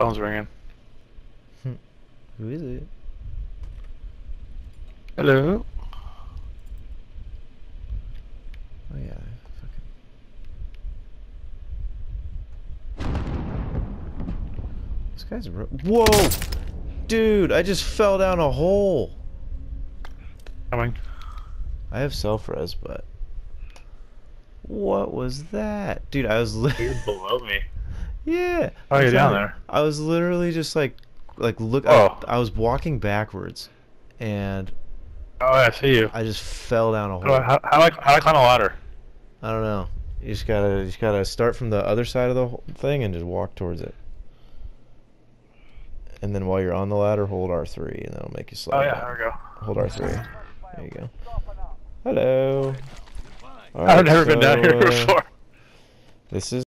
Phone's ringing. Who is it? Hello. Oh yeah. Fucking. This guy's. Ro Whoa, dude! I just fell down a hole. Coming. I have self res, but. What was that, dude? I was. Li below me. yeah. Oh, I'm you're down there. I was literally just like, like look. Oh. I, I was walking backwards, and Oh, I see you. I just fell down a How, do I- hole. how, how, do I, how do I climb a ladder? I don't know. You just gotta, you just gotta start from the other side of the whole thing and just walk towards it. And then while you're on the ladder, hold R3, and that'll make you slide. Oh, yeah, down. there we go. Hold R3. There you go. Hello. I've never been down here so, uh, before. This is